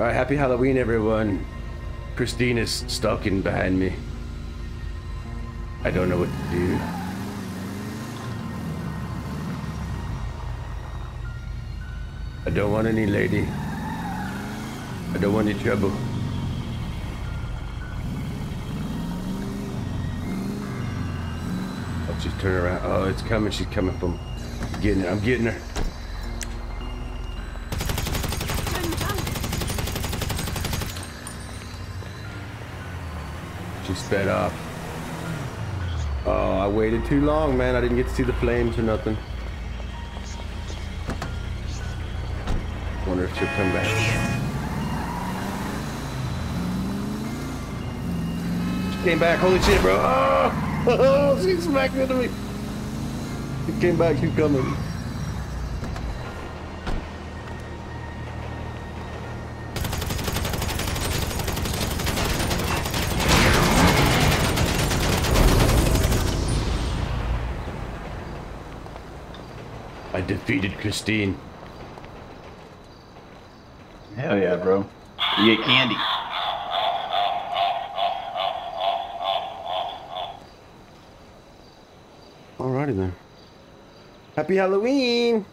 Alright, happy Halloween, everyone. Christine is stalking behind me. I don't know what to do. I don't want any lady. I don't want any trouble. Oh, she's turning around. Oh, it's coming. She's coming from. Getting her. I'm getting her. She sped off. Oh, I waited too long, man. I didn't get to see the flames or nothing. Wonder if she'll come back. She came back. Holy shit, bro. Oh, she smacked into me. She came back. She's coming. I defeated Christine. Hell yeah, bro. You get candy. Alrighty then. Happy Halloween!